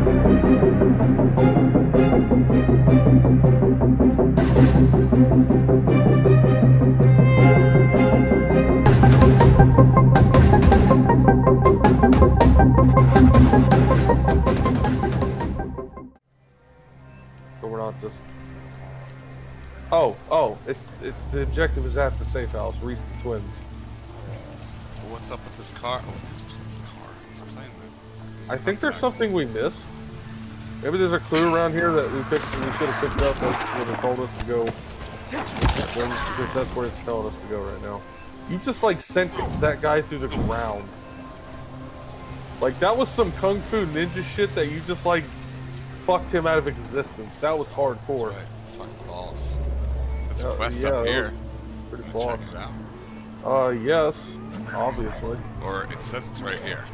So we're not just. Oh, oh, it's it's the objective is at the safe house. Reach the twins. What's up with this car? Oh, this car. It's a plane. I think there's something we missed. Maybe there's a clue around here that we picked. We should have picked up that would have told us to go. Because that's where it's telling us to go right now. You just like sent that guy through the ground. Like that was some kung fu ninja shit that you just like fucked him out of existence. That was That's hardcore. right. Fucking balls. A Uh, quest yeah, up here. Pretty boss. check it out. Uh, yes, obviously. Or it says it's right here.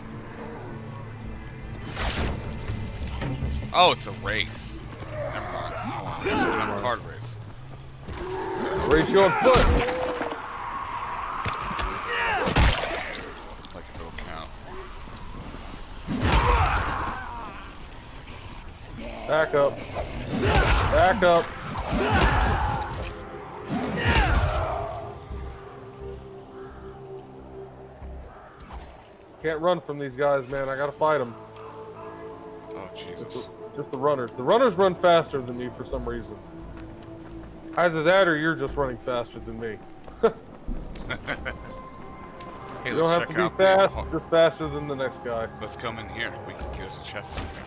Oh, it's a race. Never mind. On. It's a card race. Race your foot. Like it'll count. Back up. Back up. Can't run from these guys, man. I gotta fight them. Oh, Jesus. Just the runners. The runners run faster than me for some reason. Either that or you're just running faster than me. Hey, You don't let's have to be fast, the... just faster than the next guy. Let's come in here. We can get us a chest in here.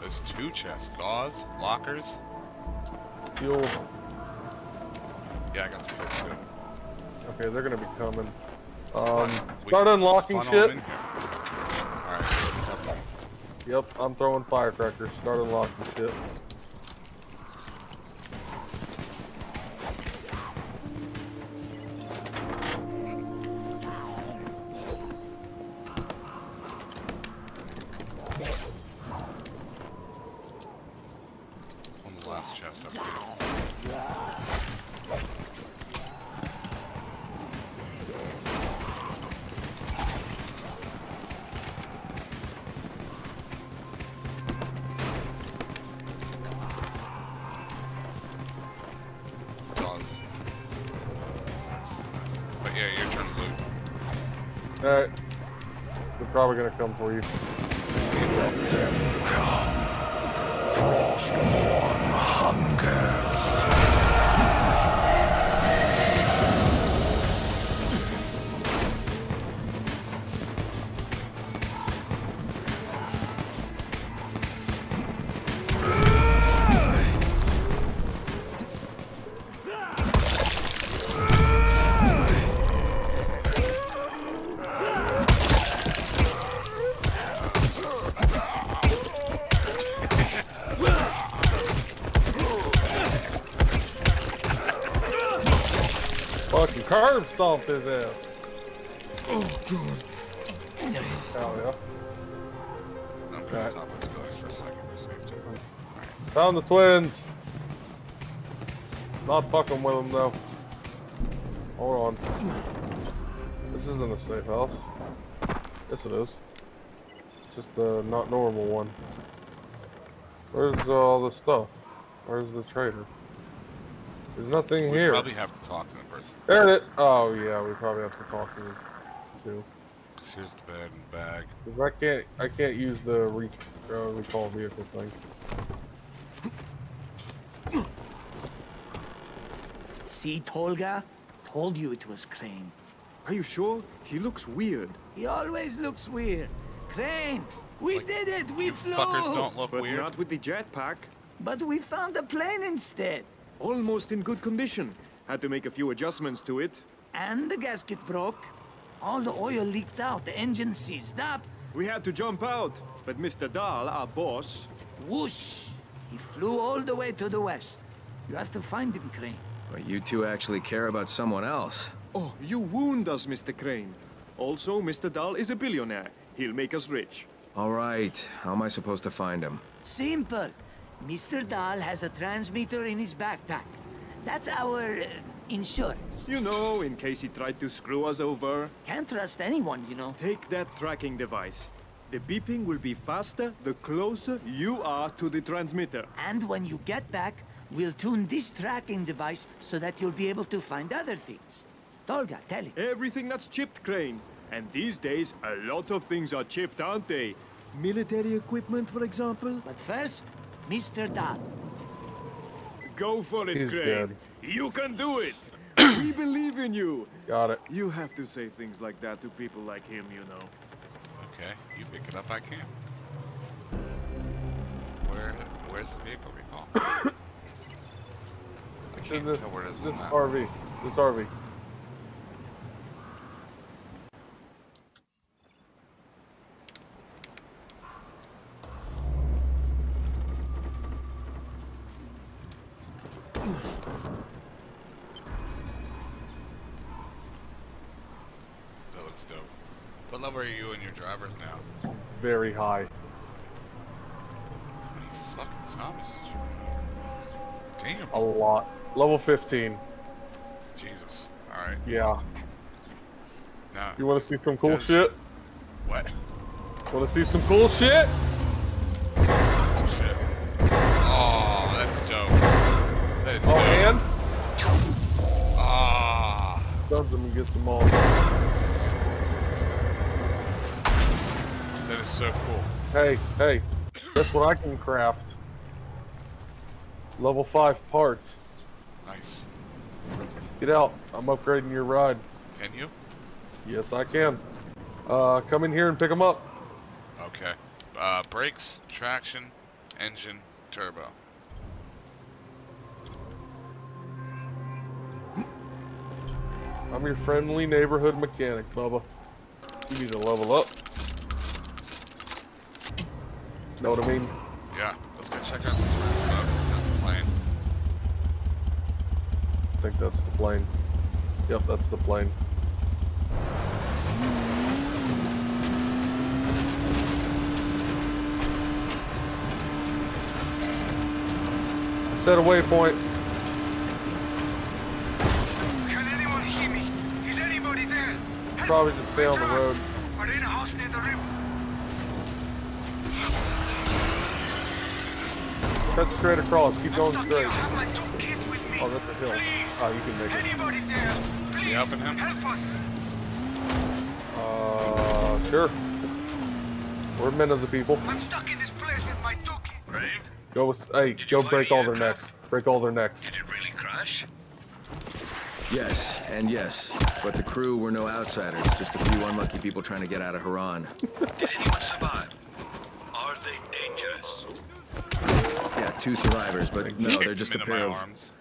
There's two chests. Gauze, lockers. Fuel. Yeah, I got the fuel too. Okay, they're gonna be coming. Um, start unlocking shit. Yep, I'm throwing firecrackers. Start unlocking shit. For you. Stomped his ass. Oh, God. Hell yeah. I'm gonna top let's for a second for safety. Found the twins. Not fucking with them though. Hold on. This isn't a safe house. Yes, it is. It's just the not normal one. Where's all the stuff? Where's the trader? There's nothing We here. probably have to talk to the person. There it is. Oh yeah, we probably have to talk to them too. 'Cause Here's the bed and bag. 'Cause I can't, I can't use the re, uh, recall vehicle thing. See, Tolga? Told you it was Crane. Are you sure? He looks weird. He always looks weird. Crane, we Like, did it! We You flew! fuckers don't look But weird. not with the jetpack. But we found a plane instead. Almost in good condition. Had to make a few adjustments to it. And the gasket broke. All the oil leaked out, the engine seized up. We had to jump out. But Mr. Dahl, our boss, Whoosh! He flew all the way to the west. You have to find him, Crane. But you two actually care about someone else. Oh, you wound us, Mr. Crane. Also, Mr. Dahl is a billionaire. He'll make us rich. All right, how am I supposed to find him? Simple. Mr. Dahl has a transmitter in his backpack. That's our uh, Insurance. You know, in case he tried to screw us over. Can't trust anyone, you know. Take that tracking device. The beeping will be faster the closer you are to the transmitter. And when you get back, we'll tune this tracking device so that you'll be able to find other things. Tolga, tell him. Everything that's chipped, Crane. And these days, a lot of things are chipped, aren't they? Military equipment, for example? But first, Mr. Dahl. Go for it, He's Crane. dead. You can do it. we believe in you. Got it. You have to say things like that to people like him, you know. Okay, you pick it up, I can. Where, where's the vehicle recall? I can't in this, tell where it is this the. RV. This RV. That looks dope. What level are you and your drivers now? Very high. How many fucking zombies did you... Damn. A lot. Level 15. Jesus. Alright. Yeah. Now, You want to see some cool Does- shit? what? Want to see some cool shit? Oh, shit. Oh, that's dope. That is Oh, dope. and Ah. them and gets them all. That is so cool. Hey, hey, that's what I can craft. Level 5 parts. Nice. Get out. I'm upgrading your ride. Can you? Yes, I can. Uh, come in here and pick them up. Okay. Uh, brakes, traction, engine, turbo. I'm your friendly neighborhood mechanic, Bubba. You need to level up. Know what I mean? Yeah. Let's go check out this red stuff. Is that the plane? I think that's the plane. Yep, that's the plane. Set a waypoint. Can anyone hear me? Is anybody there? Probably just stay on the We're road. We're in a house near the river. Cut straight across. Keep going straight. here. I have my two kids with me. Oh, that's a hill. Oh, you can make it. Anybody there? Please. helping him? Help us. Uh, sure. We're men of the people. I'm stuck in this place with my two kids. Right? Go with, hey, go break all their necks. Break all their necks. Did it really crash? Yes, and yes. But the crew were no outsiders, just a few unlucky people trying to get out of Harran. Did anyone survive? Are they dangerous? Yeah, two survivors, but no, they're just a pair of arms.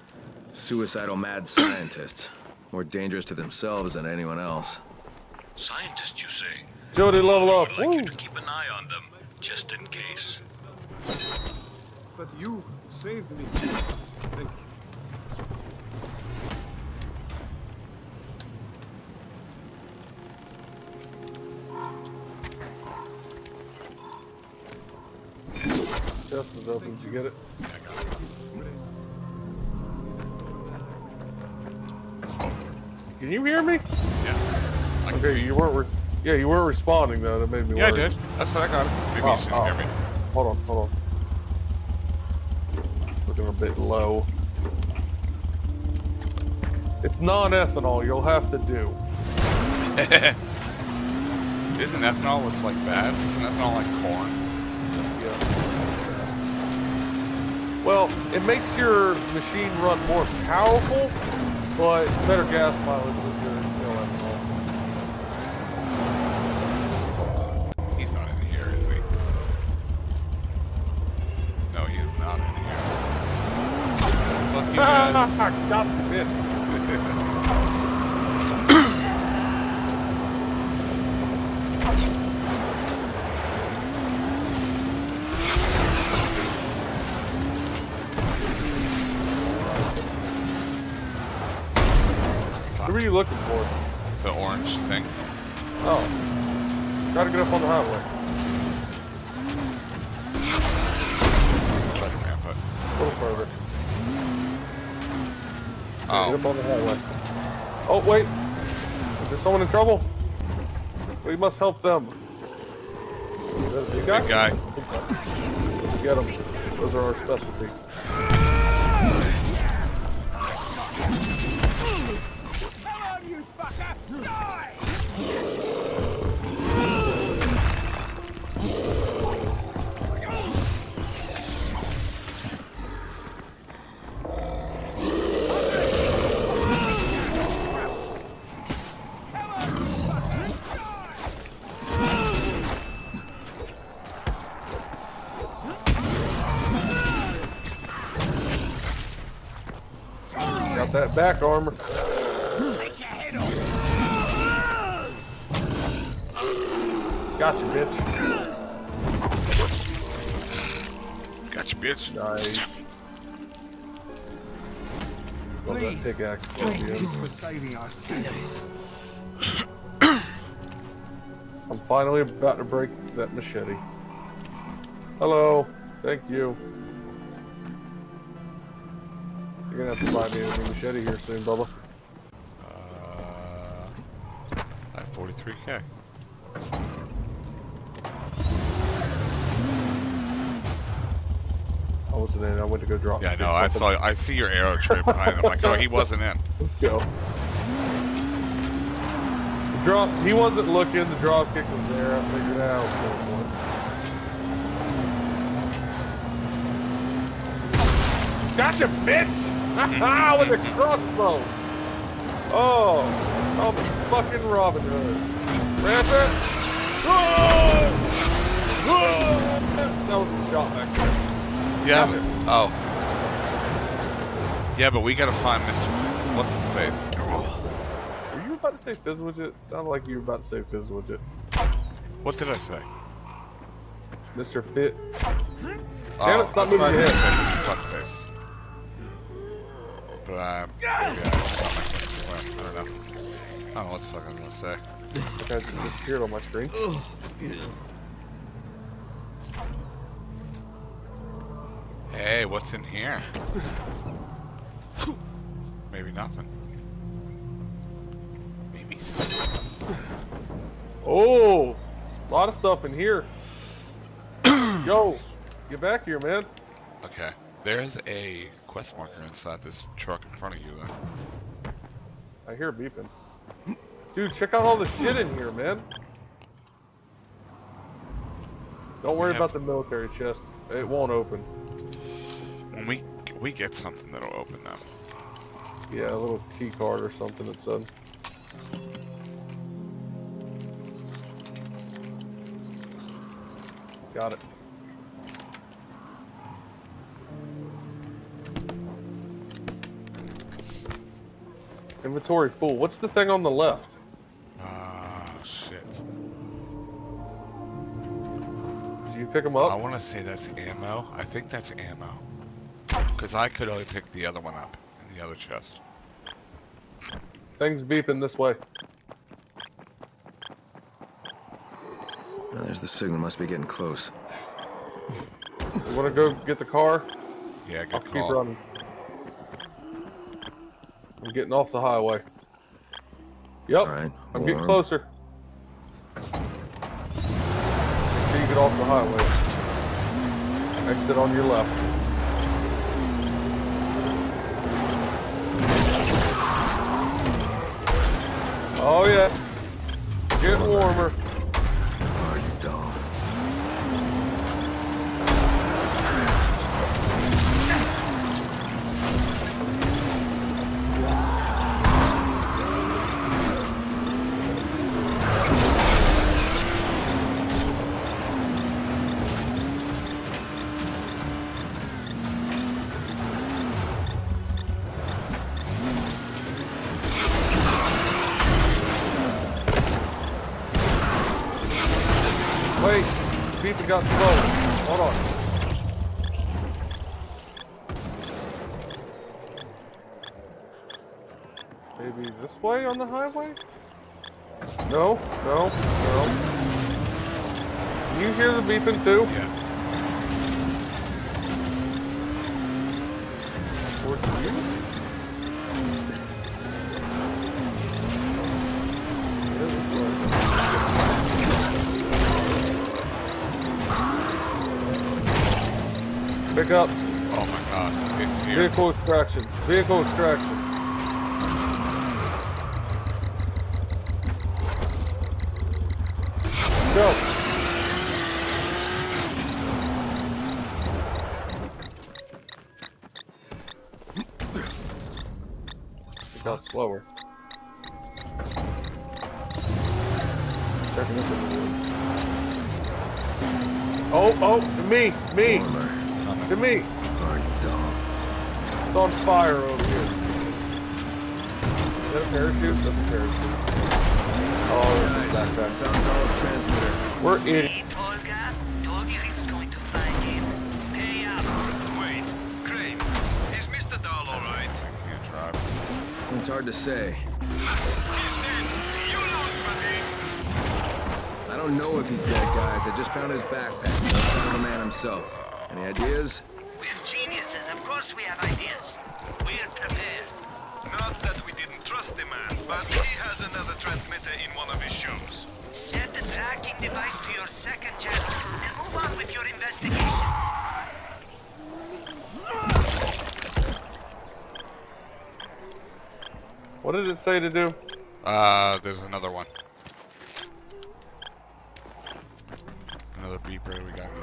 suicidal mad scientists. More dangerous to themselves than anyone else. Scientists, you say? Jody, level up. I'd like Woo. you to keep an eye on them, just in case. But you saved me. Chest is open. Did you get it? Can you hear me? Yeah. I Okay, you weren't. Re- yeah, you weren't responding though. That made me Yeah, I did. That's how I got. it. Maybe Oh, you shouldn't oh. hear me. Hold on, hold on. Looking a bit low. It's non-ethanol. You'll have to do. Isn't ethanol what's like bad? Isn't ethanol like corn? Well, it makes your machine run more powerful, but better gas mileage with your you know, ethanol. He's not in here, is he? No, he is not in here. Fuck you guys. Got the bit. Who are you looking for? The orange thing. Oh. Gotta get up on the highway. Try to ramp it. A little further. Oh. Get up on the hallway. Oh, wait. Is there someone in trouble? We must help them. Is that a big guy? Big guy. Let's get them. Those are our specialty. Back armor. Gotcha, bitch. Gotcha, bitch. Nice. Love that pickaxe. for saving us. I'm finally about to break that machete. Hello. Thank you. You're gonna have to buy me a new machete here soon, Bubba. Uh, I have 43k. I wasn't in. I went to go drop. Yeah, no. I saw. I see your arrow trip behind. I'm like, oh, he wasn't in. Let's go. The drop. He wasn't looking. The drop kick was there. I figured out. Gotcha, bitch! With a crossbow. Oh, oh, the fucking Robin Hood. Rampant. Oh! Oh! That was the shot back there. Yeah. But, oh. Yeah, but we gotta find Mr. What's his face? Were you about to say Fizzwidget? Sounded like you were about to say Fizzwidget. What did I say? Mr. Fit. Oh, Damn it, stop moving your head. say Fuck face. But uh, maybe I shot. Well, I don't know. I don't know what the fuck I was gonna say. Okay, it just disappeared on my screen. Hey, what's in here? Maybe nothing. Maybe something. Oh, a lot of stuff in here. Yo, get back here, man. Okay. There's a quest marker inside this truck in front of you. I hear beeping. Dude, check out all the shit in here, man. Don't worry about the military chest. It won't open. When we we get something that'll open them. Yeah, a little key card or something that said. Got it. Inventory full. What's the thing on the left? Ah, shit. Did you pick them up? I want to say that's ammo. I think that's ammo. Because I could only pick the other one up in the other chest. Things beeping this way. Oh, there's the signal. Must be getting close. You want to go get the car? Yeah, good I'll keep running. I'm getting off the highway. Yep. Right, I'm getting closer. Make sure you get off the highway. Exit on your left. Oh yeah. Getting warmer. Got slow. Hold on. Maybe this way on the highway? No, no, no. You hear the beeping too? Yeah. Towards you? Pick up. Oh my god, it's here. Vehicle extraction. Vehicle extraction. Go. It got slower. Checking this in the woods. Oh, oh, me, me, We're idiots. Hey, Tolga. Told you he was going to find him. Pay up. Wait, Crane, is Mr. Dahl alright? I can't. It's hard to say. He's dead. You lost, buddy. I don't know if he's dead, guys. I just found his backpack. No sign of the man himself. Any ideas? We're geniuses. Of course we have ideas. We're prepared. Not that we didn't trust the man, but he has another transmitter in one of his shows. Set the tracking device to your second channel and move on with your investigation. What did it say to do? Uh, there's another one. Another beeper we gotta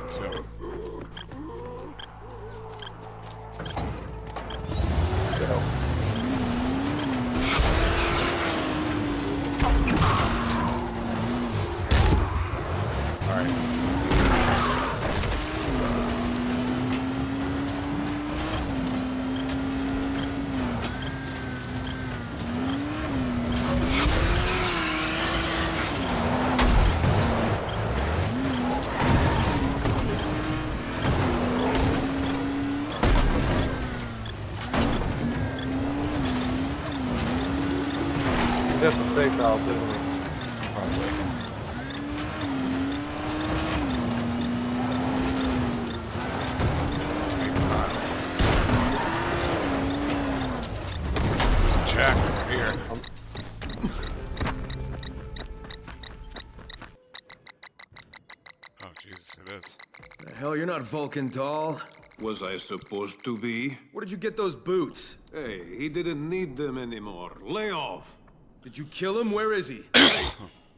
is. The hell, you're not Vulcan Dahl. Was I supposed to be? Where did you get those boots? Hey, he didn't need them anymore. Lay off. Did you kill him? Where is he?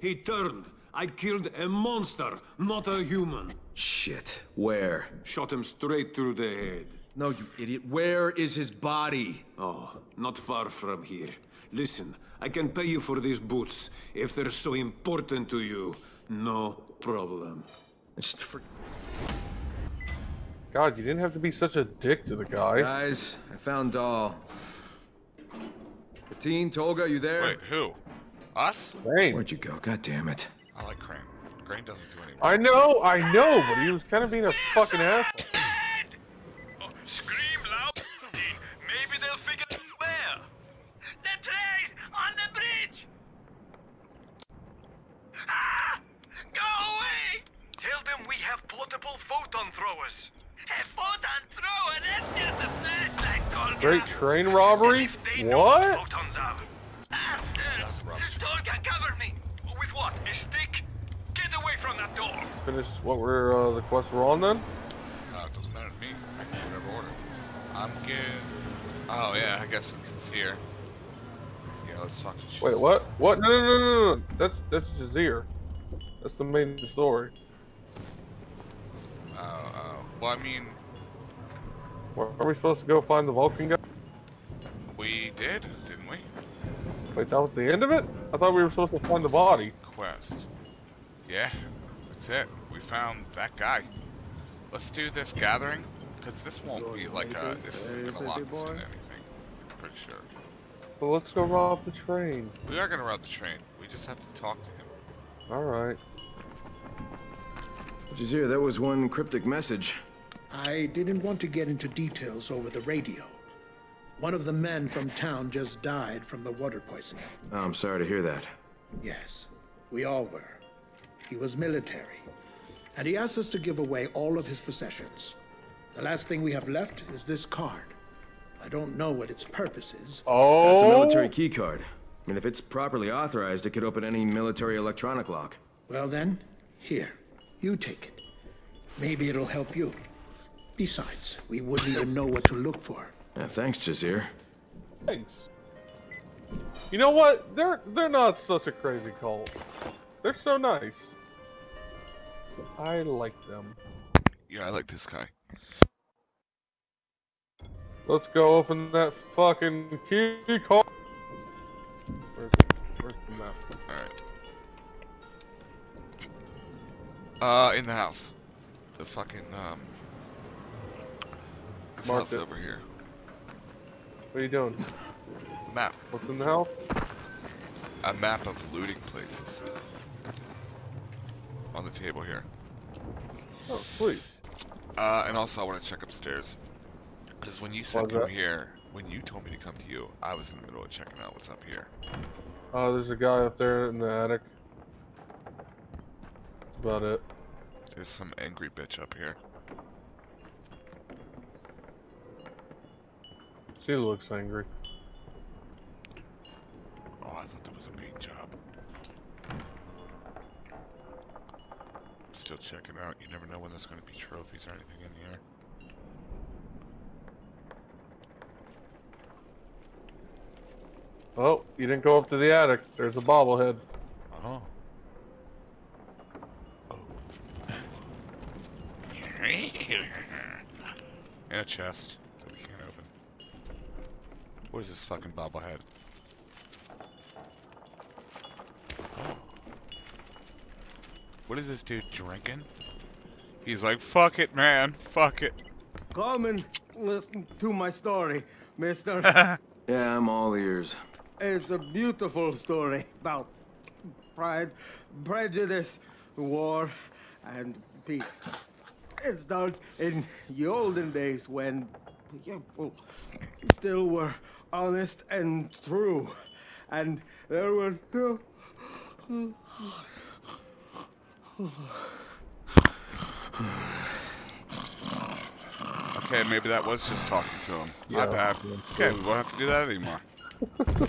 He turned. I killed a monster, not a human. Shit. Where? Shot him straight through the head. No, you idiot. Where is his body? Oh, not far from here. Listen, I can pay you for these boots. If they're so important to you, no problem. It's for... God, you didn't have to be such a dick to the guy. Guys, I found Dahl. Teen, Tolga, you there? Wait, who? Us? Dang. Where'd you go? God damn it. I like Crane. Crane doesn't do anything. I know, I know, but he was kind of being a fucking asshole. Away train robbery? door. Finish what we're, uh, the quest we're on then? Uh, it doesn't matter to me. I can do whatever order. I'm good. Oh, yeah, I guess since it's here. Yeah, let's talk to Wait, what? What? No, no, no, no, no. That's, that's Jazir. That's the main story. Oh, oh. Well, I mean, Where are we supposed to go find the Vulcan guy? we did, didn't we? Wait, that was the end of it? I thought we were supposed to find the body. Quest. Yeah, that's it. We found that guy. Let's do this gathering, because this won't be like uh, a, this isn't gonna lock us in anything. I'm pretty sure. So let's go rob the train. We are gonna rob the train. We just have to talk to him. Alright. Jazir, that was one cryptic message. I didn't want to get into details over the radio. One of the men from town just died from the water poisoning. Oh, I'm sorry to hear that. Yes, we all were. He was military, and he asked us to give away all of his possessions. The last thing we have left is this card. I don't know what its purpose is. Oh! That's a oh! military key card. I mean, if it's properly authorized, it could open any military electronic lock. Well then, here, you take it. Maybe it'll help you. Besides, we wouldn't even know what to look for. Yeah, thanks, Jazir. Thanks. You know what? They're they're not such a crazy cult. They're so nice. I like them. Yeah, I like this guy. Let's go open that fucking key card. Where's it? Where's the map? Alright. Uh, in the house. The fucking, um... This Marked house it. over here. What are you doing? Map. What's in the house? A map of looting places. On the table here. Oh, sweet. Uh, and also I want to check upstairs. Because when you said come that? here, when you told me to come to you, I was in the middle of checking out what's up here. Oh, there's a guy up there in the attic. That's about it. There's some angry bitch up here. She looks angry. Oh, I thought that was a paint job. Still checking out. You never know when there's going to be trophies or anything in here. Oh, you didn't go up to the attic. There's a bobblehead. Oh. oh. And a chest that we can't open. Where's this fucking bobblehead? What is this dude drinking? He's like, fuck it, man. Fuck it. Come and listen to my story, mister. Yeah, I'm all ears. it's a beautiful story about pride, prejudice, war, and peace. It starts in the olden days when people still were honest and true. And there were no... Okay, maybe that was just talking to him. My Yeah, bad. yeah, Okay, we won't have to do that anymore.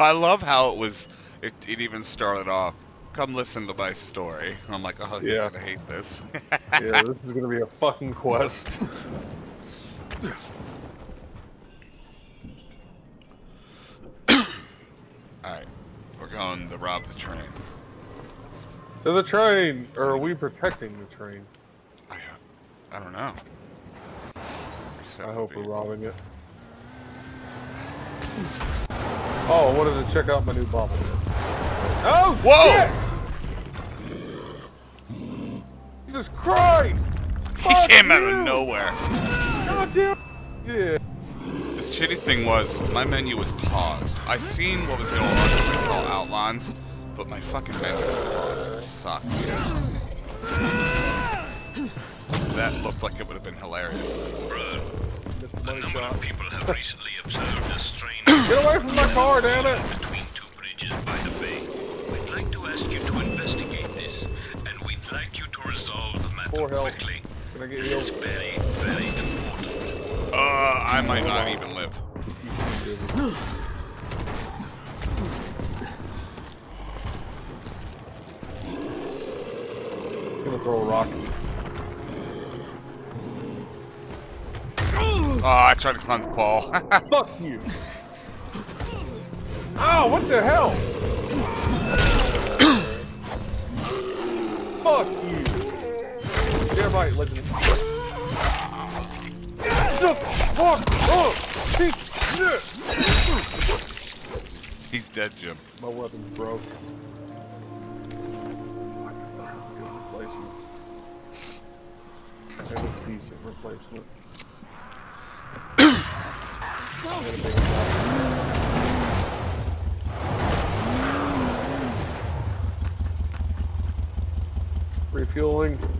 I love how it was. It, it even started off. Come listen to my story. I'm like, oh, he's Yeah. gonna hate this. yeah, this is gonna be a fucking quest. Alright, we're going to rob the train. To the train! Or are we protecting the train? I, uh, I don't know. I hope we're robbing it. Oh, I wanted to check out my new bobblehead. Oh, Whoa! shit! Jesus Christ! He Fuck came out of nowhere. God damn it! The shitty thing was, my menu was paused. I seen what was going on, I saw outlines, but my fucking menu was paused, which sucks. That looked like it would have been hilarious. Missed the A number shot. of people have recently observed a strange Get away from my car, damn it! between two bridges by the bay. We'd like to ask you to investigate this, and we'd like you to resolve the matter Poor help. quickly. Can I get It's healed? very, very important. Uh, I might not even live. Throw a rock. Oh, ah, I tried to climb the pole. Fuck you! Ow, what the hell? Fuck you! Damn right, legend. Fuck! He's dead, Jim. My weapon's broke. Decent replacement. Refueling.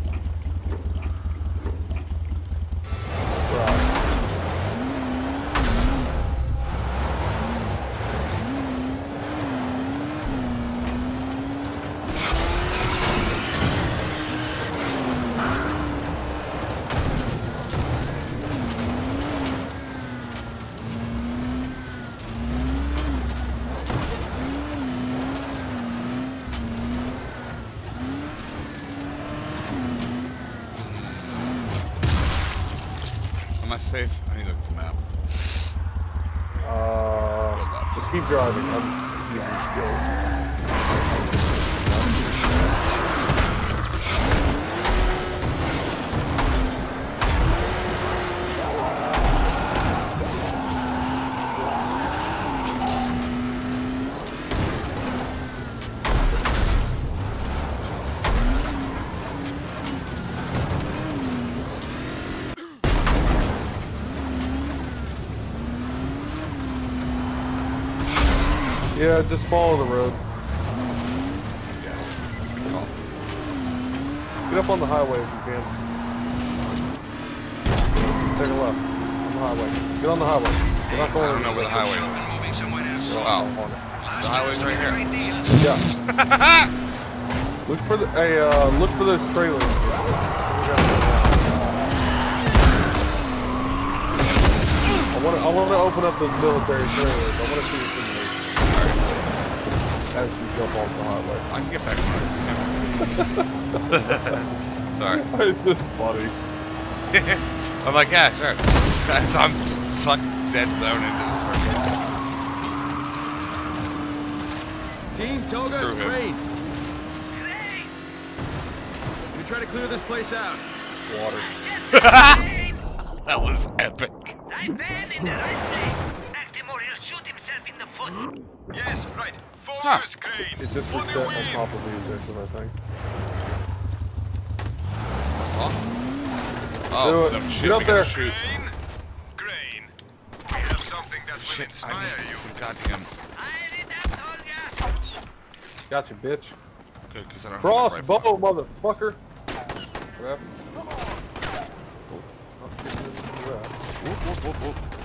Yeah, just follow the road. Get up on the highway if you can. Take a left. On the highway. Get on the highway. You're not I don't know where the highway is. Wow. The highway's right here. Yeah. look for the hey, uh, look for those trailers. I want to I want to open up those military trailers. I want to see what's in there. As you jump off the highway. I can get back to my Sorry. it's just funny. I'm like, yeah, sure. As I'm fuck dead zone into the circle. Team Toga, it's Screw him. Crane. We try to clear this place out. Water. That was epic. I ban in the right place. Actimore, he'll shoot himself in the foot. Yes, right. Huh. It just For reset on top of the engine, I think. That's awesome. Oh, Do Oh, it. no, Get shit, up there. shoot. Crane. Crane. We have something that Shit, I need you. some goddamn... I read. Gotcha, bitch. Good, because I don't Cross have bow, the motherfucker. What happened? Oh, not getting. Whoop, whoop, whoop, whoop. Oh,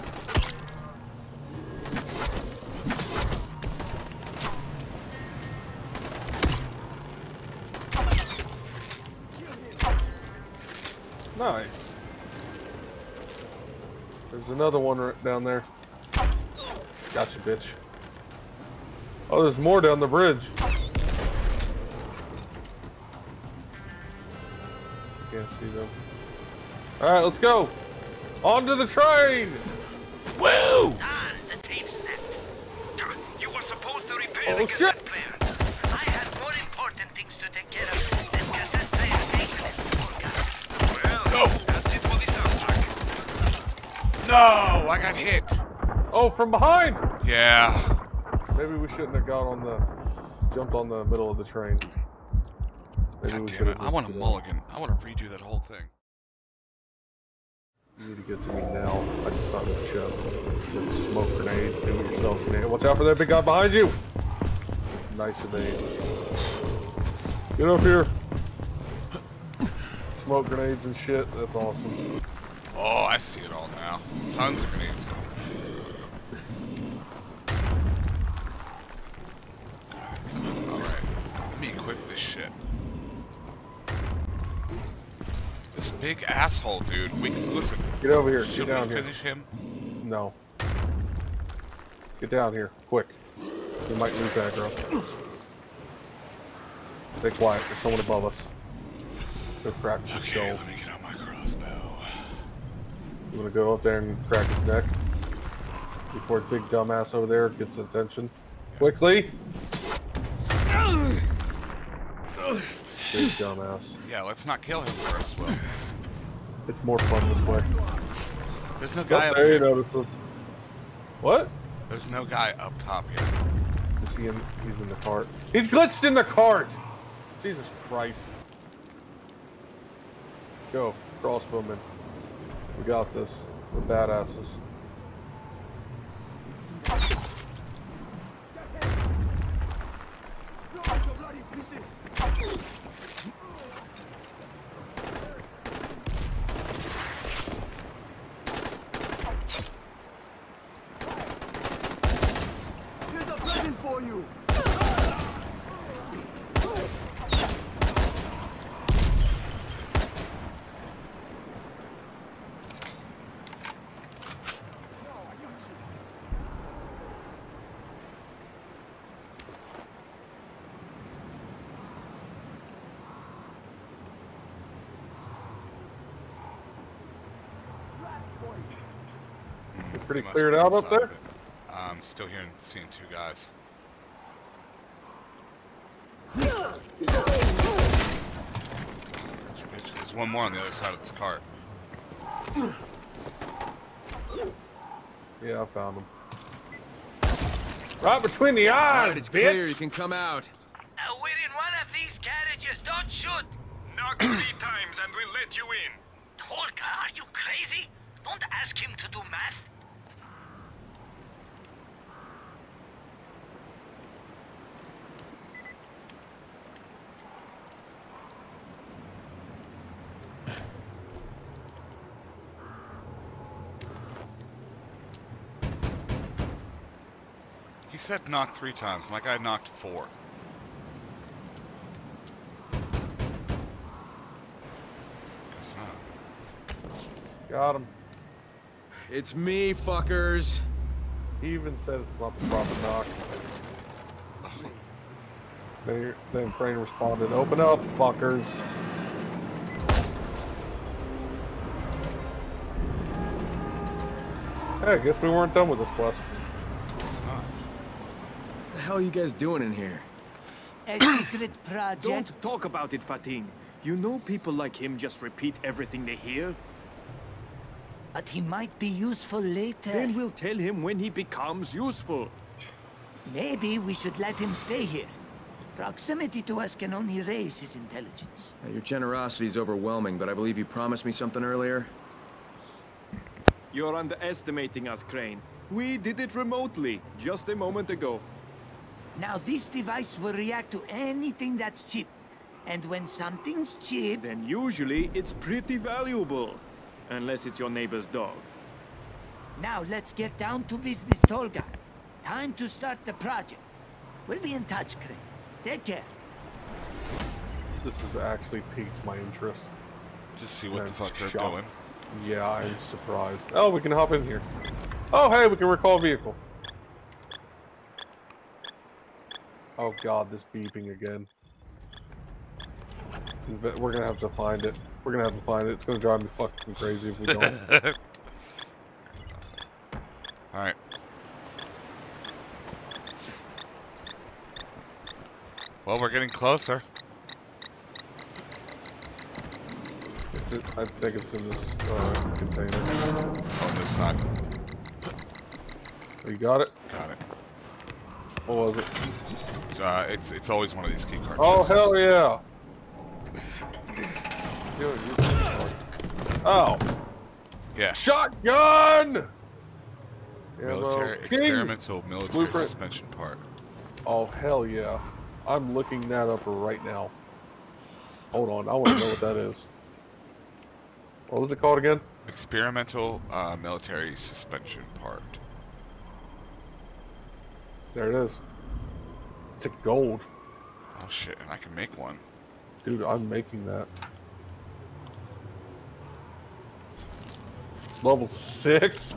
Nice. There's another one right down there. Gotcha, bitch. Oh, there's more down the bridge. Can't see them. Alright, let's go! Onto the train! Woo! Ah, the tape snapped. You were supposed to repair Oh the shit! Got hit! Oh, from behind! Yeah. Maybe we shouldn't have got on the... jumped on the middle of the train. Maybe God we damn it. I want a mulligan. I want to redo that whole thing. You need to get to me now. I just found this chest. With smoke grenades. Do it yourself grenade. Watch out for that big guy behind you! Nice of me. Get up here! Smoke grenades and shit. That's awesome. Oh, I see it all now. Tons of grenades. Alright. Let me equip this shit. This big asshole, dude. We can listen. Get over here. Should Get down we here. finish him? No. Get down here, quick. We might lose aggro. Stay quiet. There's someone above us. Go crack Okay, let me get crossbow. You gonna go up there and crack his neck? Before big dumbass over there gets attention. Quickly! Big dumbass. Yeah, let's not kill him first, Will. It's more fun this way. There's no Oh, guy up there. What? There's no guy up top yet. Is he in? He's in the cart. He's glitched in the cart! Jesus Christ. Go, crossbowman. We got this. We're badasses. Here's a present for you. Pretty They cleared out up there? I'm still hearing, seeing two guys. There's one more on the other side of this cart. Yeah, I found him. Right between the eyes, Alright, it's bitch! clear. You can come out. Uh, we're in one of these carriages. Don't shoot. Knock three times and we'll let you in. Tolga, are you crazy? Don't ask him to do math. Said knock three times. My guy knocked four. Guess not. Got him. It's me, fuckers. He even said it's not the proper knock. Then, then Crane responded, open up, fuckers. Hey, I guess we weren't done with this quest. Guess not. What the hell are you guys doing in here? A secret project. Don't talk about it, Fatin. You know people like him just repeat everything they hear? But he might be useful later. Then we'll tell him when he becomes useful. Maybe we should let him stay here. Proximity to us can only raise his intelligence. Your generosity is overwhelming, but I believe you promised me something earlier. You're underestimating us, Crane. We did it remotely, just a moment ago. Now this device will react to anything that's chipped. And when something's chipped, Then usually it's pretty valuable. Unless it's your neighbor's dog. now let's get down to business, Tolga. Time to start the project. We'll be in touch, Crane. Take care. This has actually piqued my interest. Just see what I'm the fuck they're doing. Yeah, I'm surprised. Oh, we can hop in here. Oh, hey, we can recall vehicle. Oh god, this beeping again. We're gonna have to find it. We're gonna have to find it. It's gonna drive me fucking crazy if we don't. Alright. Well, we're getting closer. it's it, I think it's in this uh, container. On this side. Oh, you got it? Got it. What was it? Uh, it's it's always one of these key card Oh hell yeah! Dude, you- Oh, Yeah. shotgun! Military King! experimental military Blueprint. suspension part. Oh hell yeah! I'm looking that up right now. Hold on, I want to know what that is. What was it called again? Experimental uh, military suspension part. There it is. It's a gold, Oh shit, and I can make one. dude. I'm making that. Level six.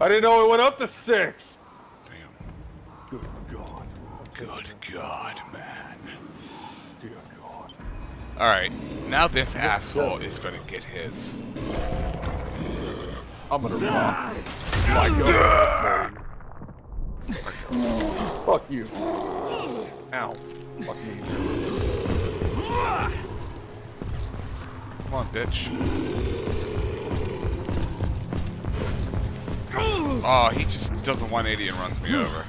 I didn't know it went up to six. Damn. Good God. Good God, man. Dear God. Alright, now this asshole is gonna get his. I'm gonna rock. My God. Fuck you. Ow. Fuck me. Come on, bitch. Oh, he just does a 180 and runs me over.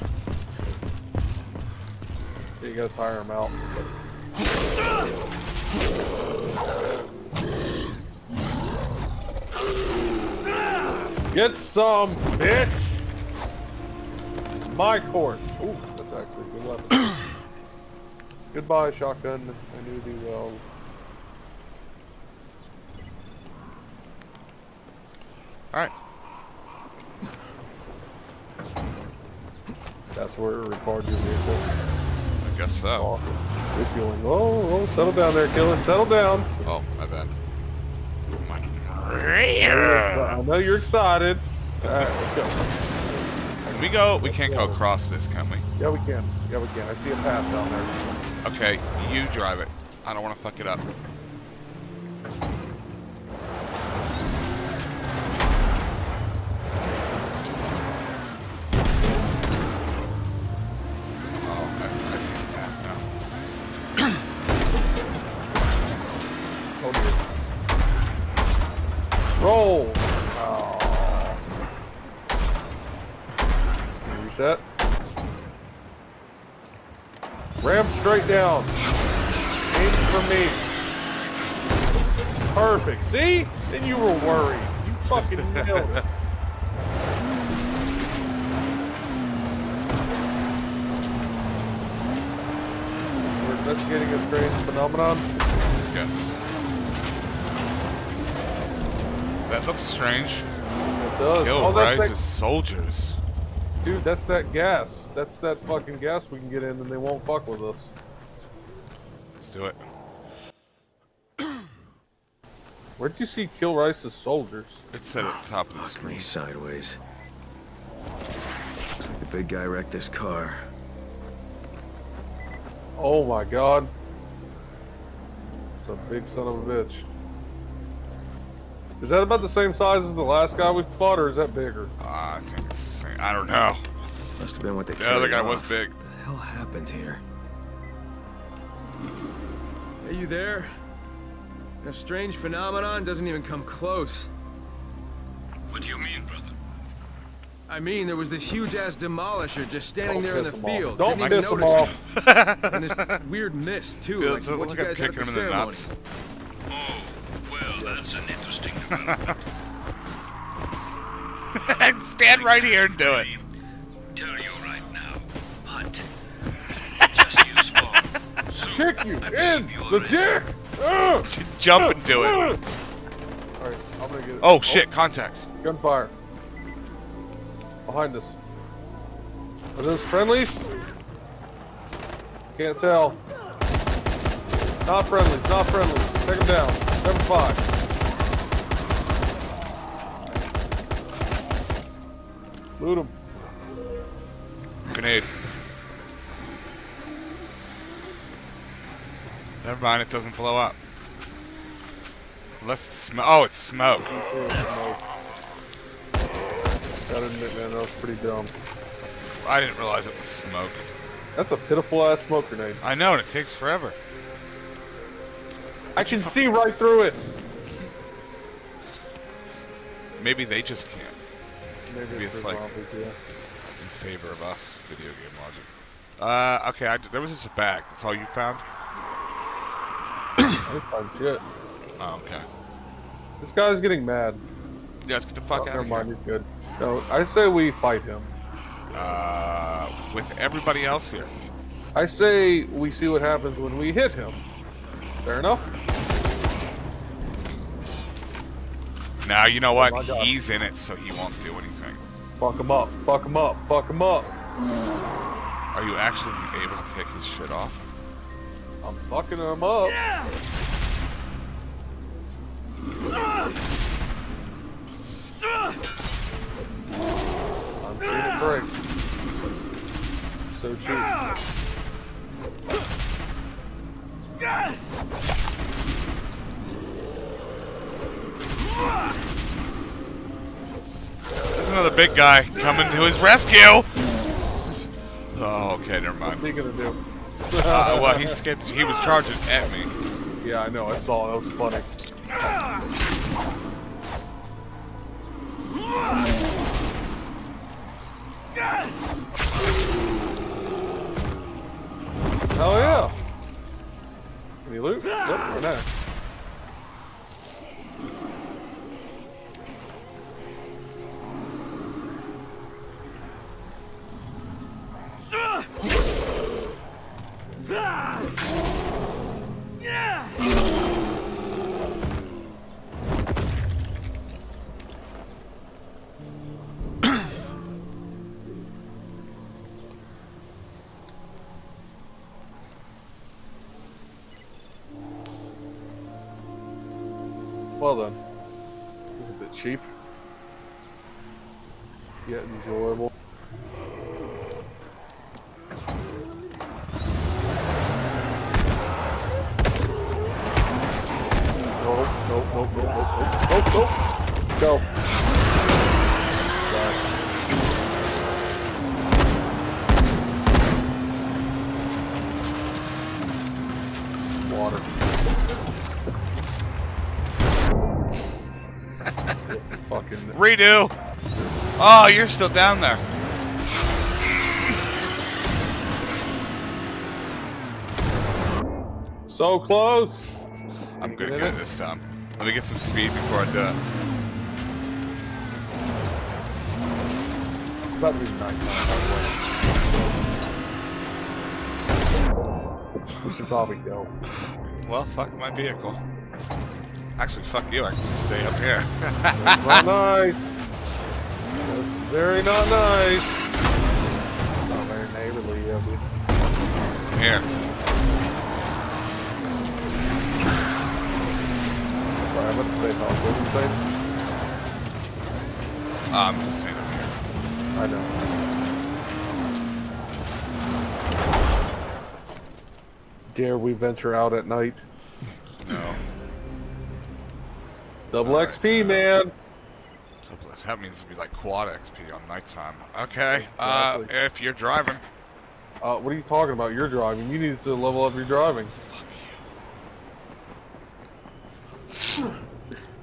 You gotta tire him out. Get some, bitch! My court. Ooh, that's actually a good weapon. Goodbye, shotgun. I knew thee well. Alright. That's where it required your vehicle. I guess so. Awesome. Refueling. Oh, oh, settle down there, killer. Settle down. Oh, my bad. I know you're excited. Alright, let's go. We go? We can't go across this, can we? Yeah, we can. Yeah, we can. I see a path down there. Okay, you drive it. I don't want to fuck it up. Looks strange. It does. Kill oh, that's rises that, soldiers. dude, that's that gas. That's that fucking gas we can get in and they won't fuck with us. Let's do it. Where'd you see Kill Rice's soldiers? It said at the top of the Fuck screen. me sideways. Looks like the big guy wrecked this car. Oh my god. It's a big son of a bitch. Is that about the same size as the last guy we fought, or is that bigger? Ah, I think it's the same. I don't know. Must have been what they The other carried guy was big. What the hell happened here? Hey, you there? A strange phenomenon doesn't even come close. What do you mean, brother? I mean, there was this huge-ass demolisher just standing Don't there in the piss 'em off. field. Don't Didn't even piss 'em notice off. and this weird mist, too, Dude, like what looks you like I'm guys had at the him in the ceremony. nuts. Oh, well, that's an interesting development. Stand right here and do it. Tell you right now, but just use Kick you I in the already- dick! Ugh! Jump and do it. Alright, I'm gonna get it. Oh shit, contacts. Gunfire. Behind us. Are those friendlies? Can't tell. Not friendlies, not friendlies. Take them down. Number five. Loot them. Grenade. Never mind, it doesn't blow up. Let's smoke. Oh, it's smoke. Gotta admit, man, that was pretty dumb. I didn't realize it was smoke. That's a pitiful ass smoke grenade. I know, and it takes forever. I can see right through it. Maybe they just can't. Maybe it's like- yeah. In favor of us, video game logic. Uh, okay, I, there was just a bag. That's all you found? I find shit. Oh, okay. This guy's getting mad. Yeah, let's get the fuck Oh, out never of mind, here. he's good. No, I say we fight him. Uh, with everybody else here. I say we see what happens when we hit him. Fair enough? Now, you know oh what? Oh He's in it, so he won't do anything. Fuck him up. Fuck him up. Fuck him up. Are you actually able to take his shit off? I'm fucking him up. I'm seeing it break. So cheap. There's another big guy coming to his rescue! Oh, okay, never mind. What's he gonna do? Uh, well, he's scared. He was charging at me. Yeah, I know. I saw. That was funny. Hell yeah! Any loot? Nope, or not. Well then. This is a bit cheap. Yet enjoyable. Redo! Oh, you're still down there. So close. I'm gonna get it this time. Let me get some speed before I do it. It's about to be nighttime, by the way. We should probably go. Well, fuck my vehicle. Actually, fuck you. I can just stay up here. Nice. Very not nice. Not very neighborly of you. here. Sorry, I'm about to say how what was? Uh, I'm just staying up here. I know. Dare we venture out at night? No. Double Alright. XP, man. That means it'll be like quad XP on nighttime. Okay. Uh, if you're driving. Uh, what are you talking about? You're driving. You need to level up your driving. Fuck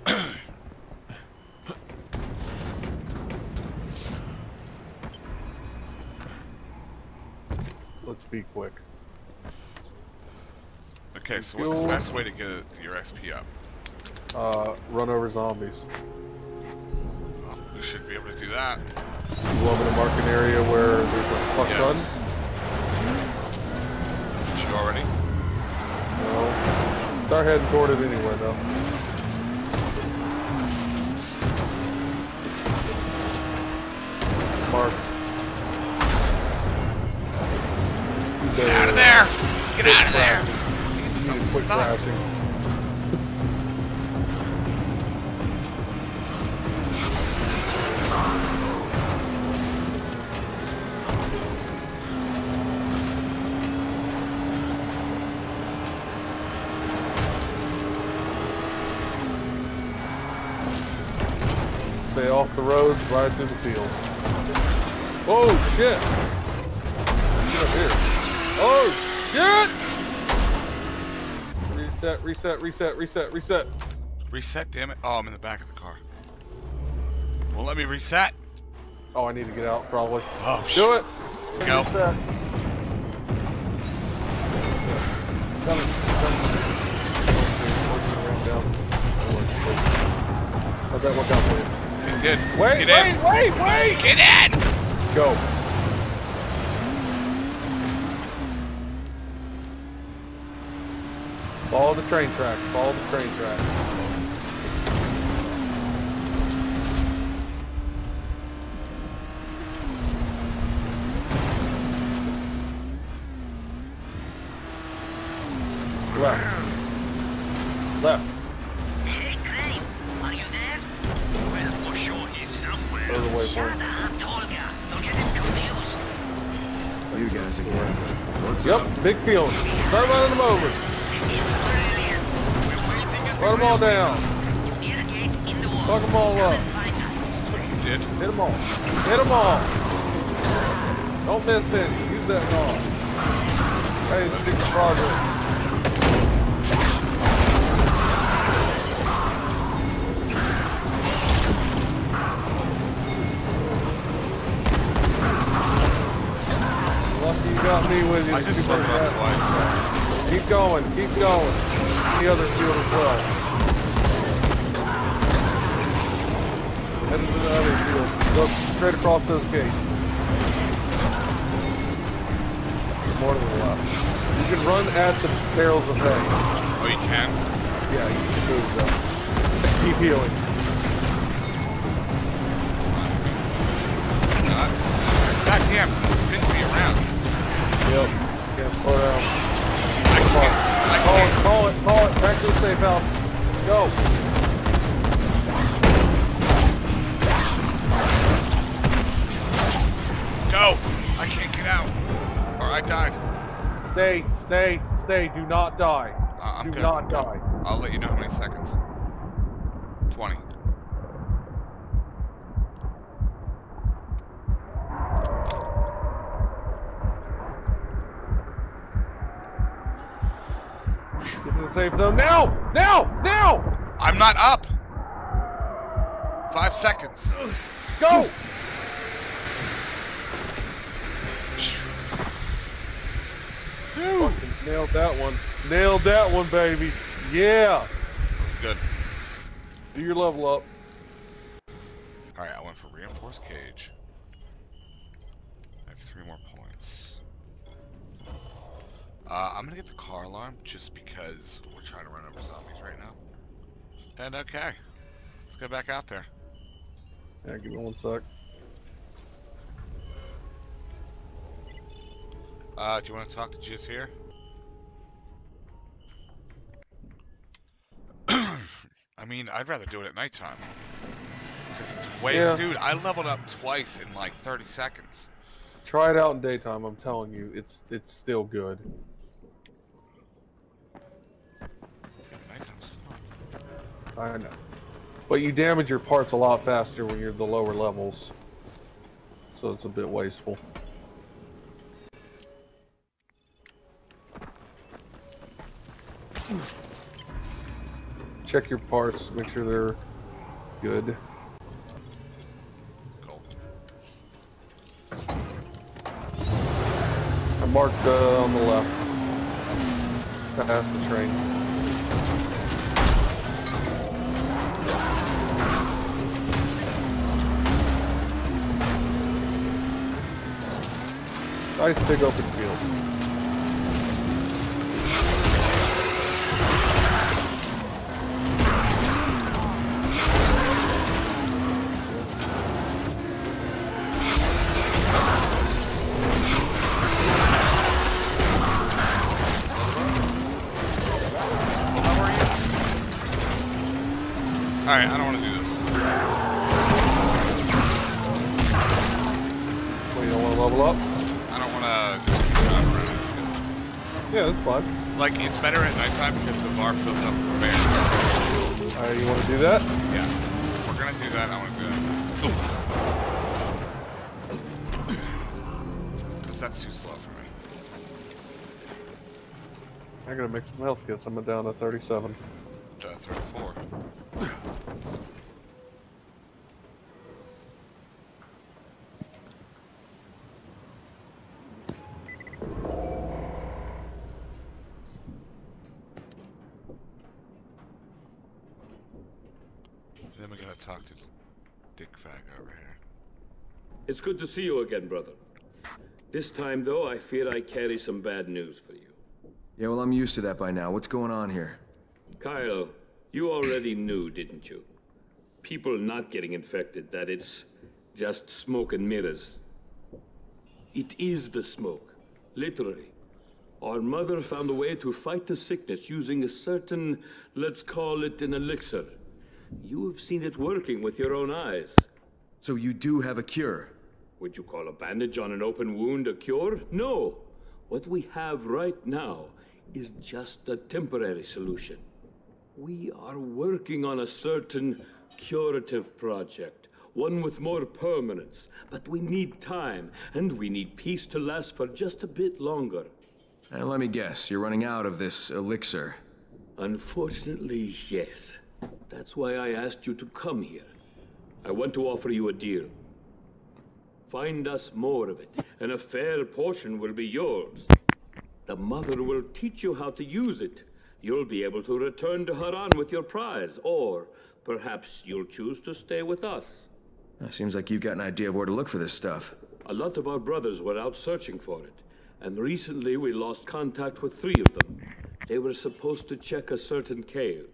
you. Let's be quick. Okay, so what's the best way to get your XP up? Uh, run over zombies. Should be able to do that. You want me to mark an area where there's a fuck Yes. ton? Did you already? No. Start heading toward it anyway, though. Mark. Get out of there! Get out of there! Jesus, I'm need to quit stuck. Off the roads, ride through the fields. Oh shit! Get up here. Oh shit! Reset, reset, reset, reset, reset. Reset, damn it. Oh, I'm in the back of the car. Well, let me reset. Oh, I need to get out probably. Oh, Do it! Go. Reset. Coming, coming. How'd that work out for you? Wait, Get wait, in. wait, wait! Get in! Go. Follow the train track. Follow the train tracks. Big feeling. Start running them over. Run them all down. The. Fuck 'em all up. Hit them all. Hit them all. Don't miss any. Use that knob. Hey, stick to progress. Me with you. I just Keep looked that- twice. Keep going. Keep going. The other field as well. Head into the other field. Go straight across those gates. More to the left. You can run at the barrels of hay. Oh, you can? Yeah, you can move them. Keep healing. God, damn, he spins me around. Yep. Can't slow down. I Come on. can't, Call it, call it, call it. Back to the safe house. Go. Go! I can't get out. Or I died. Stay, stay, stay. Do not die. Uh, I'm Do good. not die. I'll let you know how many seconds. 20. Get to the safe zone now! Now! Now! I'm not up! Five seconds. Go! Nailed that one. Nailed that one, baby. Yeah. That's good. Do your level up. Alright, I went for reinforced cage. Uh, I'm gonna get the car alarm just because we're trying to run over zombies right now. And okay. Let's go back out there. Yeah, give me one sec. Uh, do you want to talk to Jizz here? I mean, I'd rather do it at nighttime. Because it's way... Yeah. Dude, I leveled up twice in like 30 seconds. Try it out in daytime. I'm telling you, it's it's still good. Nighttime's fun. I know. But you damage your parts a lot faster when you're the lower levels. So it's a bit wasteful. Check your parts, make sure they're good. Cool. I marked uh, on the left. Past the train. Nice big open field. It's better at nighttime because the bar fills up very Alright, oh, you want to do that? Yeah. If we're gonna do that, I want to do that. Because that's too slow for me. I gotta make some health kits. I'm down to 37. Uh, 34. Then we gotta talk to Dick Fag over here. It's good to see you again, brother. This time, though, I fear I carry some bad news for you. Yeah, well, I'm used to that by now. What's going on here? Kyle, you already knew, didn't you? People not getting infected, that it's just smoke and mirrors. It is the smoke, literally. Our mother found a way to fight the sickness using a certain, let's call it an elixir. You have seen it working with your own eyes. So you do have a cure? Would you call a bandage on an open wound a cure? No. What we have right now is just a temporary solution. We are working on a certain curative project, one with more permanence, but we need time, and we need peace to last for just a bit longer. Uh, let me guess, you're running out of this elixir. Unfortunately, yes. That's why I asked you to come here. I want to offer you a deal. Find us more of it, and a fair portion will be yours. The mother will teach you how to use it. You'll be able to return to Harran with your prize, or perhaps you'll choose to stay with us. Uh, seems like you've got an idea of where to look for this stuff. A lot of our brothers were out searching for it, and recently we lost contact with three of them. They were supposed to check a certain cave.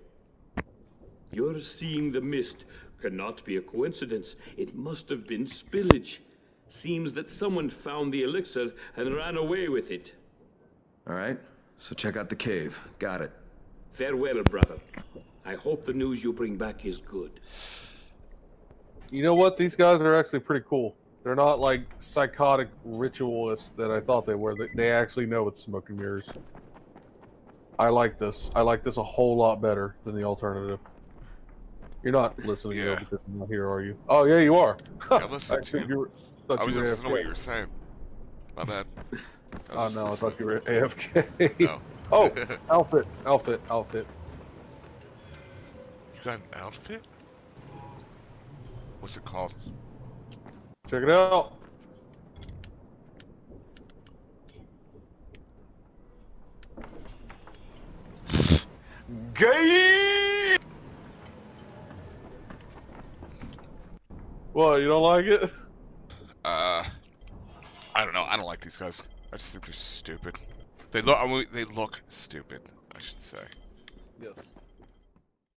Your seeing the mist cannot be a coincidence. It must have been spillage. Seems that someone found the elixir and ran away with it. All right, so check out the cave. Got it. Farewell, brother. I hope the news you bring back is good. You know what? These guys are actually pretty cool. They're not like psychotic ritualists that I thought they were. They- They actually know it's smoke and mirrors. I like this. I like this a whole lot better than the alternative. You're not listening to Yeah. it because I'm not here, are you? Oh yeah, you are. Yeah, listen to you. Thought I was just listening to what you were saying. My bad. Oh no, I thought you were AFK. No. oh, outfit, outfit, outfit. You got an outfit? What's it called? Check it out. Gay. What, you don't like it? Uh, I don't know. I don't like these guys. I just think they're stupid. They look. I mean, they look stupid. I should say. Yes.